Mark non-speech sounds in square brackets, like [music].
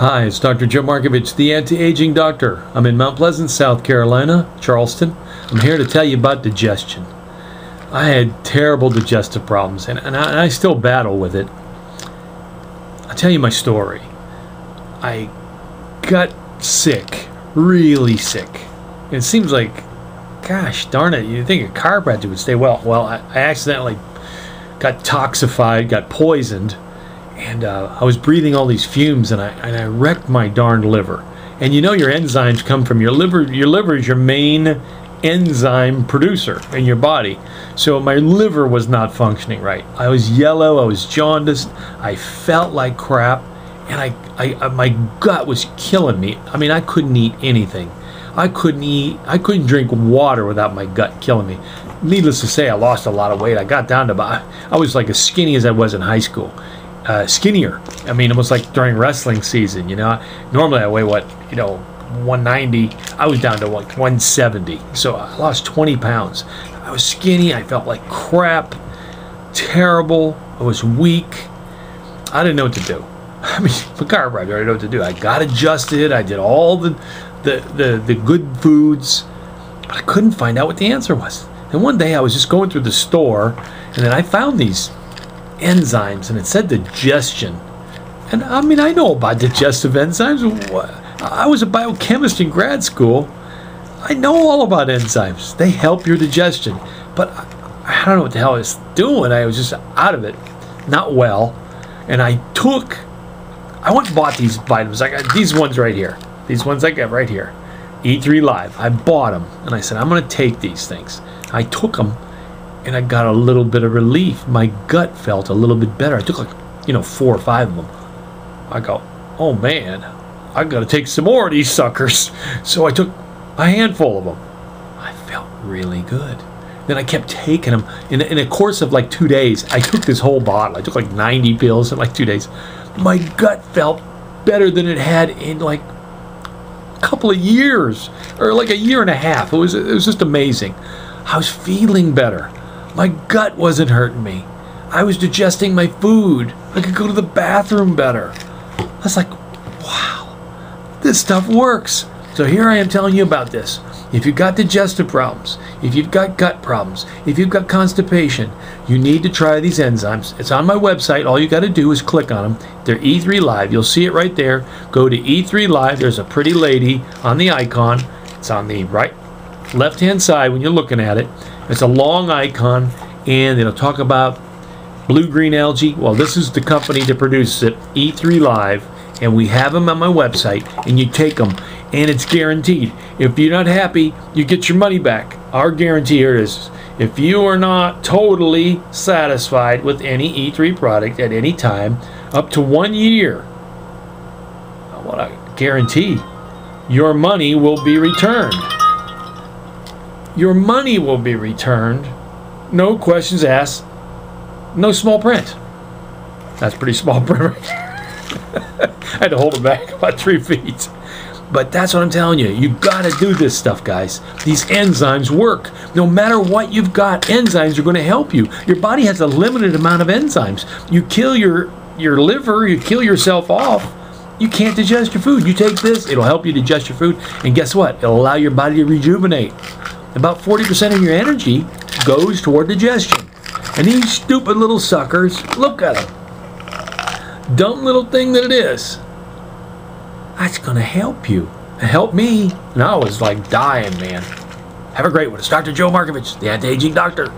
Hi, it's Dr. Joe Markovich, the anti-aging doctor. I'm in Mount Pleasant, South Carolina, Charleston. I'm here to tell you about digestion. I had terrible digestive problems, and, and, I, and I still battle with it. I'll tell you my story. I got sick, really sick. It seems like, gosh darn it, you'd think a chiropractor would stay well. Well, I, I accidentally got toxified, got poisoned, and uh, I was breathing all these fumes, and I and I wrecked my darned liver. And you know your enzymes come from your liver. Your liver is your main enzyme producer in your body. So my liver was not functioning right. I was yellow. I was jaundiced. I felt like crap, and I, I, I my gut was killing me. I mean, I couldn't eat anything. I couldn't eat. I couldn't drink water without my gut killing me. Needless to say, I lost a lot of weight. I got down to about. I was like as skinny as I was in high school uh, skinnier. I mean, it was like during wrestling season. You know, normally I weigh what you know 190. I was down to like 170, so I lost 20 pounds. I was skinny. I felt like crap, terrible. I was weak. I didn't know what to do. [laughs] I mean, the chiropractor, I didn't know what to do. I got adjusted. I did all the the the, the good foods, but I couldn't find out what the answer was. And one day I was just going through the store, and then I found these enzymes and it said digestion. And I mean, I know about digestive enzymes. I was a biochemist in grad school. I know all about enzymes. They help your digestion. But I don't know what the hell I was doing. I was just out of it, not well. And I took, I went and bought these vitamins. I got these ones right here. These ones I got right here. E3 Live. I bought them and I said, I'm going to take these things. I took them and I got a little bit of relief. My gut felt a little bit better. I took like, you know, four or five of them. I go, oh man, I got to take some more of these suckers. [laughs] So I took a handful of them. I felt really good. Then I kept taking them. In, in a course of like two days, I took this whole bottle. I took like 90 pills in like two days. My gut felt better than it had in like a couple of years or like a year and a half. It was, it was just amazing. I was feeling better. My gut wasn't hurting me. I was digesting my food. I could go to the bathroom better. I was like, wow, this stuff works. So here I am telling you about this. If you've got digestive problems, if you've got gut problems, if you've got constipation, you need to try these enzymes. It's on my website. All you got to do is click on them. They're E3 Live. You'll see it right there. Go to E3 Live. There's a pretty lady on the icon. It's on the right left hand side when you're looking at it. It's a long icon, and it'll talk about blue green algae. Well, this is the company that produces it, E3 Live, and we have them on my website, and you take them, and it's guaranteed. If you're not happy, you get your money back. Our guarantee here is if you are not totally satisfied with any E3 product at any time, up to one year, I want to guarantee your money will be returned your money will be returned. No questions asked. No small print. That's pretty small [laughs] print. [laughs] I had to hold it back [laughs] about three feet. But that's what I'm telling you. You've got to do this stuff, guys. These enzymes work. No matter what you've got, enzymes are to help you. Your body has a limited amount of enzymes. You kill your, your liver, you kill yourself off, you can't digest your food. You take this, it'll help you digest your food. And guess what? It'll allow your body to rejuvenate about 40% of your energy goes toward digestion. And these stupid little suckers, look at them. Dumb little thing that it is. That's going to help you. Help me. And I was like dying, man. Have a great one. It's Dr. Joe Markovich, the anti-aging doctor.